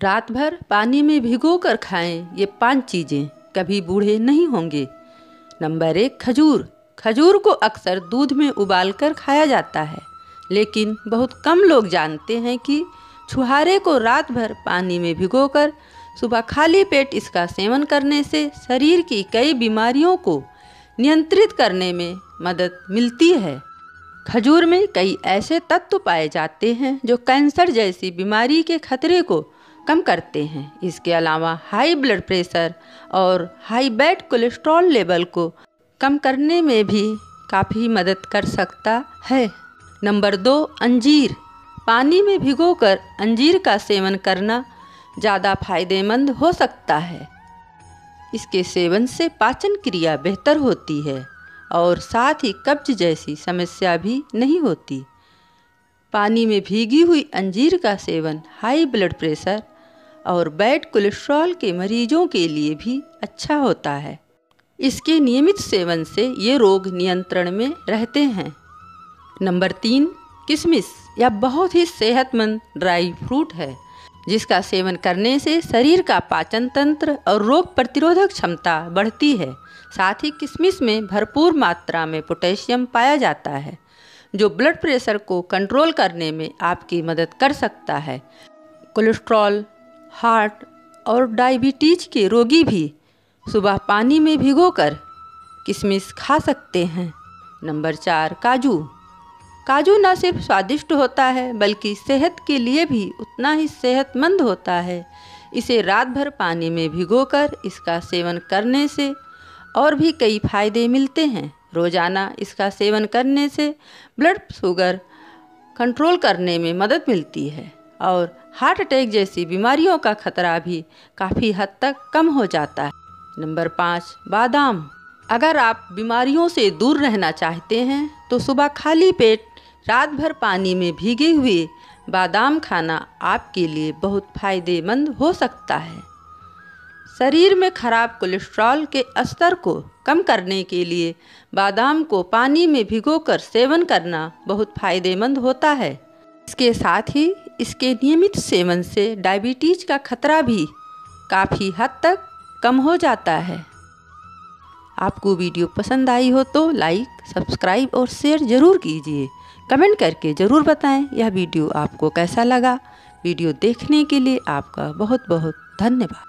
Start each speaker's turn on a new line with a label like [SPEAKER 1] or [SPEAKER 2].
[SPEAKER 1] रात भर पानी में भिगो कर खाएँ, ये पाँच चीज़ें, कभी बूढ़े नहीं होंगे। नंबर एक, खजूर। खजूर को अक्सर दूध में उबाल कर खाया जाता है, लेकिन बहुत कम लोग जानते हैं कि छुहारे को रात भर पानी में भिगोकर सुबह खाली पेट इसका सेवन करने से शरीर की कई बीमारियों को नियंत्रित करने में मदद मिलती है। खजूर में कई ऐसे तत्व पाए जाते हैं जो कैंसर जैसी बीमारी के खतरे को कम करते हैं। इसके अलावा हाई ब्लड प्रेशर और हाई बैड कोलेस्ट्रॉल लेवल को कम करने में भी काफ़ी मदद कर सकता है। नंबर दो, अंजीर। पानी में भिगोकर अंजीर का सेवन करना ज़्यादा फ़ायदेमंद हो सकता है। इसके सेवन से पाचन क्रिया बेहतर होती है और साथ ही कब्ज जैसी समस्या भी नहीं होती। पानी में भीगी हुई अंजीर का सेवन हाई ब्लड प्रेशर और बैड कोलेस्ट्रॉल के मरीजों के लिए भी अच्छा होता है। इसके नियमित सेवन से ये रोग नियंत्रण में रहते हैं। नंबर तीन किशमिश यह बहुत ही सेहतमंद ड्राई फ्रूट है, जिसका सेवन करने से शरीर का पाचन तंत्र और रोग प्रतिरोधक क्षमता बढ़ती है। साथ ही किशमिश में भरपूर मात्रा में पोटेशियम पाया जाता है, जो ब्लड प्रेशर को कंट्रोल करने में आपकी मदद कर सकता है। कोलेस्ट्रॉल हार्ट और डायबिटीज़ के रोगी भी सुबह पानी में भिगोकर किशमिश खा सकते हैं। नंबर चार, काजू। काजू न सिर्फ़ स्वादिष्ट होता है, बल्कि सेहत के लिए भी उतना ही सेहतमंद होता है। इसे रात भर पानी में भिगोकर इसका सेवन करने से और भी कई फ़ायदे मिलते हैं। रोज़ाना इसका सेवन करने से ब्लड शुगर कंट्रोल करने में मदद मिलती है। और हार्ट अटैक जैसी बीमारियों का खतरा भी काफ़ी हद तक कम हो जाता है। नंबर पाँच, बादाम। अगर आप बीमारियों से दूर रहना चाहते हैं तो सुबह खाली पेट रात भर पानी में भीगे हुए बादाम खाना आपके लिए बहुत फ़ायदेमंद हो सकता है। शरीर में खराब कोलेस्ट्रॉल के स्तर को कम करने के लिए बादाम को पानी में भिगोकर सेवन करना बहुत फ़ायदेमंद होता है। इसके साथ ही इसके नियमित सेवन से डायबिटीज़ का खतरा भी काफ़ी हद तक कम हो जाता है। आपको वीडियो पसंद आई हो तो लाइक, सब्सक्राइब और शेयर ज़रूर कीजिए। कमेंट करके ज़रूर बताएँ यह वीडियो आपको कैसा लगा। वीडियो देखने के लिए आपका बहुत बहुत धन्यवाद।